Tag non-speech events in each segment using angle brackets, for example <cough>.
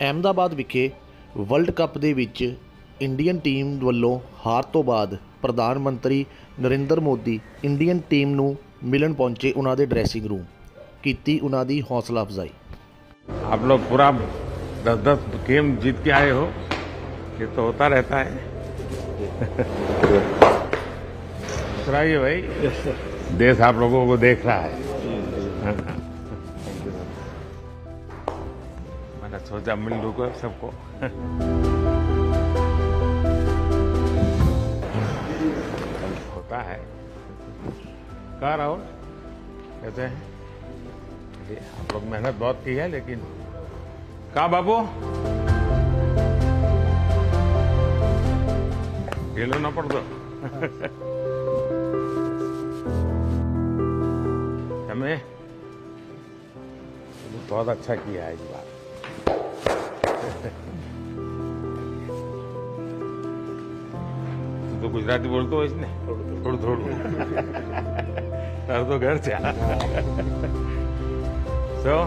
ਅਹਿਮਦਾਬਾਦ ਵਿਖੇ world cup ਦੇ ਵਿੱਚ ਇੰਡੀਅਨ ਟੀਮ ਵੱਲੋਂ ਹਾਰ ਤੋਂ ਬਾਅਦ ਪ੍ਰਧਾਨ ਮੰਤਰੀ ਨਰਿੰਦਰ ਮੋਦੀ ਇੰਡੀਅਨ ਟੀਮ ਨੂੰ ਮਿਲਣ ਪਹੁੰਚੇ ਉਹਨਾਂ ਦੇ ਡਰੈਸਿੰਗ ਰੂਮ ਕੀਤੀ ਉਹਨਾਂ ਦੀ ਹੌਸਲਾ ਅਫਜ਼ਾਈ आप लोग पूरा दस दस गेम जीत के आए हो ये तो होता रहता है सुनाइए भाई देश आप लोगों को देख रहा है मैंने सोचा मिल लूँगा सबको। होता है। कहा राहुल कहते हैं। आप लोग मेहनत बहुत की है, लेकिन कहा बाबू? खेलो ना पड़ दो हमें बहुत अच्छा किया है इस बार। तू <laughs> तो गुजराती बोलते हो इसने? थोड़ा थोड़ा। <laughs> कर तो घर से तो <laughs>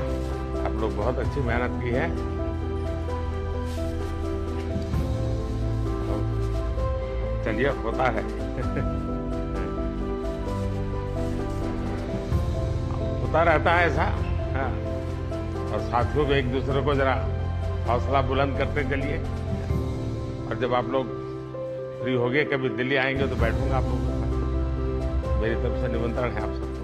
आप लोग बहुत अच्छी मेहनत की है। चलिए होता है। होता रहता है ऐसा। हाँ। और साथियों को एक दूसरे को जरा हौसला बुलंद करते चलिए। और जब आप लोग फ्री हो गए कभी दिल्ली आएँगे तो बैठूँगा आप लोगों के साथ। मेरी तरफ़ से निमंत्रण है आप सबको।